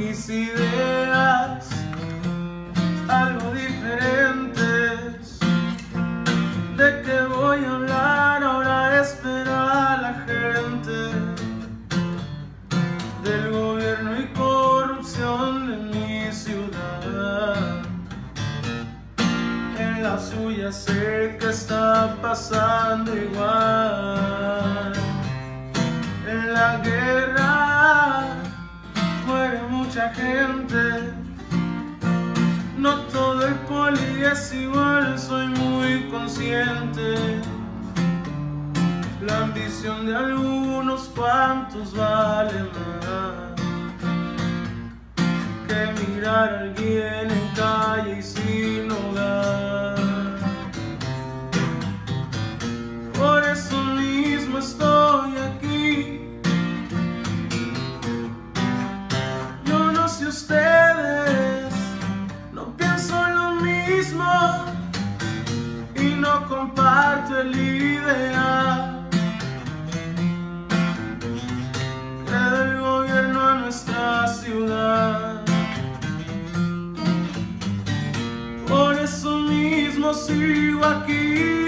mis ideas algo diferentes. ¿De qué voy a hablar ahora? Espera la gente del gobierno y corrupción de mi ciudad. En la suya sé que está pasando igual. Gente. No todo el poli es igual, soy muy consciente. La ambición de algunos cuantos vale más que mirar a alguien ustedes, no pienso lo mismo y no comparto el ideal que del gobierno a nuestra ciudad. Por eso mismo sigo aquí.